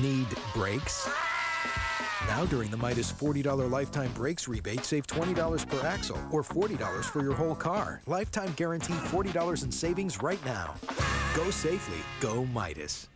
Need brakes? Now during the Midas $40 lifetime brakes rebate, save $20 per axle or $40 for your whole car. Lifetime guarantee, $40 in savings right now. Go safely. Go Midas.